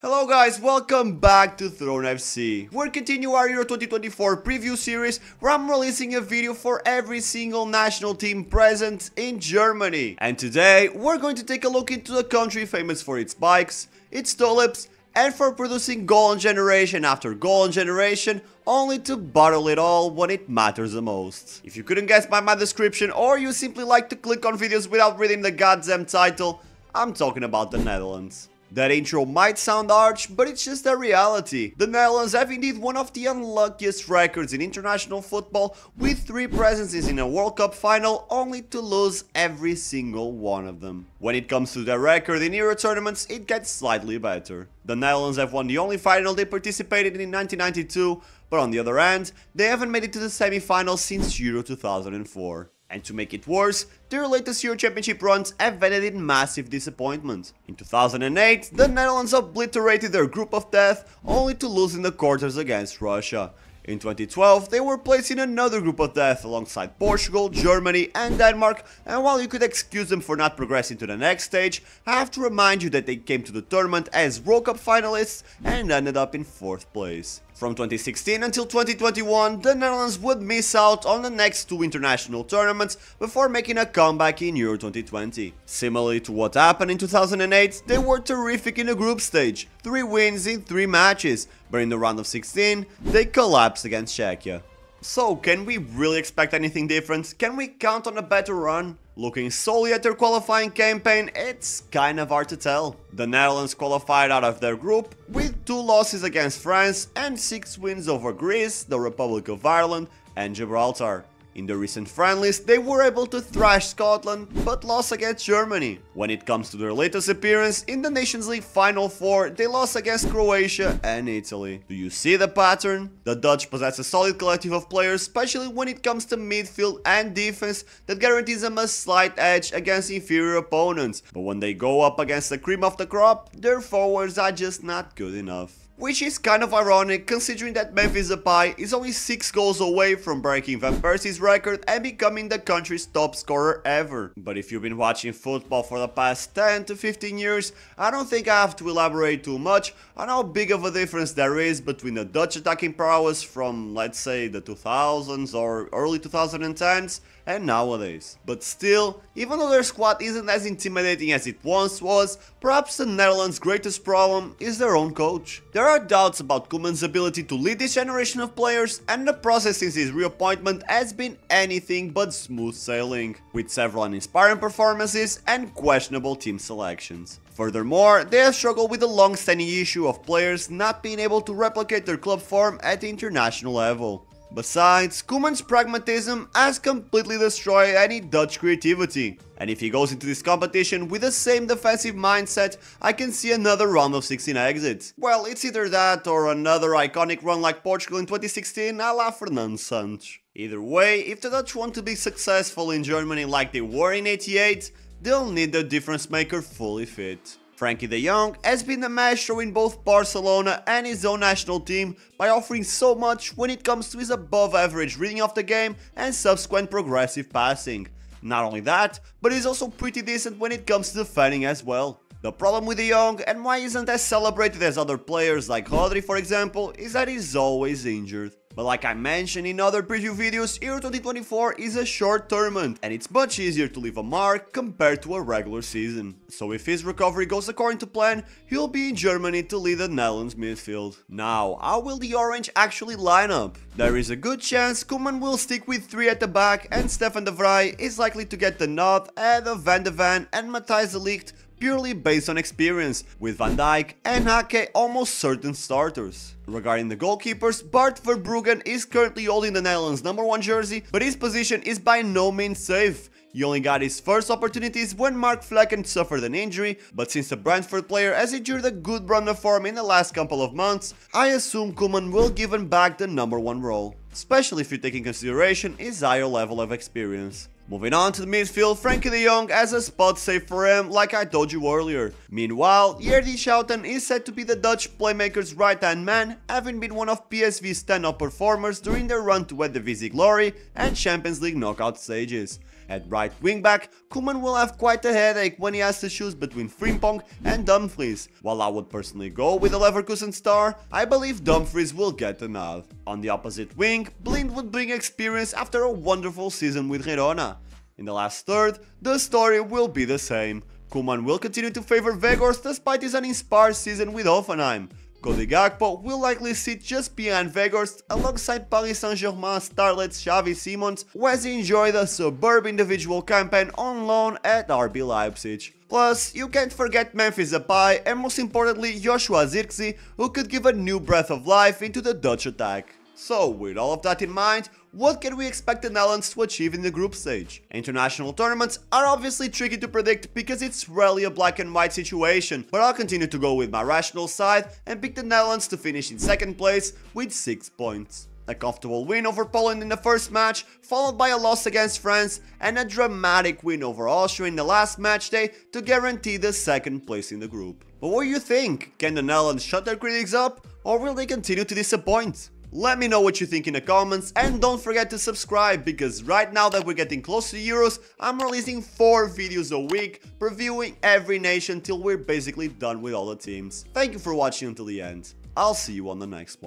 Hello guys, welcome back to Throne FC. We're continuing our Euro 2024 preview series where I'm releasing a video for every single national team present in Germany. And today, we're going to take a look into a country famous for its bikes, its tulips, and for producing golden generation after golden generation, only to bottle it all when it matters the most. If you couldn't guess by my description or you simply like to click on videos without reading the goddamn title, I'm talking about the Netherlands. That intro might sound arch, but it's just a reality. The Netherlands have indeed one of the unluckiest records in international football with three presences in a World Cup final only to lose every single one of them. When it comes to their record in Euro tournaments, it gets slightly better. The Netherlands have won the only final they participated in in 1992, but on the other hand, they haven't made it to the semi-finals since Euro 2004. And to make it worse, their latest Euro Championship runs have ended in massive disappointment. In 2008, the Netherlands obliterated their group of death only to lose in the quarters against Russia. In 2012, they were placed in another group of death alongside Portugal, Germany and Denmark and while you could excuse them for not progressing to the next stage, I have to remind you that they came to the tournament as World Cup finalists and ended up in 4th place. From 2016 until 2021, the Netherlands would miss out on the next two international tournaments before making a comeback in Euro 2020. Similarly to what happened in 2008, they were terrific in the group stage, 3 wins in 3 matches, but in the round of 16, they collapsed against Czechia. So, can we really expect anything different? Can we count on a better run? Looking solely at their qualifying campaign, it's kind of hard to tell. The Netherlands qualified out of their group with two losses against France and six wins over Greece, the Republic of Ireland and Gibraltar. In the recent friendlies, they were able to thrash Scotland, but lost against Germany. When it comes to their latest appearance in the Nations League Final Four, they lost against Croatia and Italy. Do you see the pattern? The Dutch possess a solid collective of players, especially when it comes to midfield and defense that guarantees them a slight edge against inferior opponents. But when they go up against the cream of the crop, their forwards are just not good enough. Which is kind of ironic considering that Memphis Depay is only 6 goals away from breaking Van Persie's record and becoming the country's top scorer ever. But if you've been watching football for the past 10 to 15 years, I don't think I have to elaborate too much on how big of a difference there is between the Dutch attacking prowess from let's say the 2000s or early 2010s and nowadays. But still, even though their squad isn't as intimidating as it once was, perhaps the Netherlands' greatest problem is their own coach. There are doubts about Koeman's ability to lead this generation of players and the process since his reappointment has been anything but smooth sailing, with several uninspiring performances and questionable team selections. Furthermore, they have struggled with the long-standing issue of players not being able to replicate their club form at the international level. Besides, Koeman's pragmatism has completely destroyed any Dutch creativity. And if he goes into this competition with the same defensive mindset, I can see another round of 16 exits. Well, it's either that or another iconic run like Portugal in 2016 a la Fernando Santos. Either way, if the Dutch want to be successful in Germany like they were in 88, they'll need their difference maker fully fit. Frenkie de Jong has been the maestro in both Barcelona and his own national team by offering so much when it comes to his above average reading of the game and subsequent progressive passing. Not only that, but he's also pretty decent when it comes to defending as well. The problem with de Jong and why he isn't as celebrated as other players like Rodri for example is that he's always injured. But like I mentioned in other preview videos, Euro 2024 is a short tournament and it's much easier to leave a mark compared to a regular season. So if his recovery goes according to plan, he'll be in Germany to lead the Netherlands midfield. Now, how will the Orange actually line up? There is a good chance Koeman will stick with 3 at the back and Stefan de Vrij is likely to get the nod ahead of Van de Ven and Matthijs de Ligt purely based on experience, with Van Dijk and Aké almost certain starters. Regarding the goalkeepers, Bart Verbruggen is currently holding the Netherlands number 1 jersey, but his position is by no means safe. He only got his first opportunities when Mark Flekken suffered an injury, but since the Brentford player has endured a good run of form in the last couple of months, I assume Koeman will give him back the number 1 role, especially if you take in consideration his higher level of experience. Moving on to the midfield, Frenkie de Jong has a spot safe for him, like I told you earlier. Meanwhile, Jerdy Schouten is said to be the Dutch playmaker's right-hand man, having been one of PSV's stand-up performers during their run to the glory and Champions League knockout stages. At right wingback, Koeman will have quite a headache when he has to choose between Frimpong and Dumfries. While I would personally go with the Leverkusen star, I believe Dumfries will get the nod. On the opposite wing, Blind would bring experience after a wonderful season with Girona. In the last third, the story will be the same. Koeman will continue to favor Weghorst despite his uninspired season with Hoffenheim. Cody Gakpo will likely sit just behind Weghorst alongside Paris Saint-Germain starlets Xavi Simons who has enjoyed a superb individual campaign on loan at RB Leipzig. Plus, you can't forget Memphis Depay and most importantly Joshua Zirkzee who could give a new breath of life into the Dutch attack. So, with all of that in mind, what can we expect the Netherlands to achieve in the group stage? International tournaments are obviously tricky to predict because it's rarely a black and white situation, but I'll continue to go with my rational side and pick the Netherlands to finish in second place with 6 points. A comfortable win over Poland in the first match, followed by a loss against France and a dramatic win over Austria in the last match day to guarantee the second place in the group. But what do you think? Can the Netherlands shut their critics up or will they continue to disappoint? Let me know what you think in the comments and don't forget to subscribe because right now that we're getting close to Euros, I'm releasing 4 videos a week previewing every nation till we're basically done with all the teams. Thank you for watching until the end. I'll see you on the next one.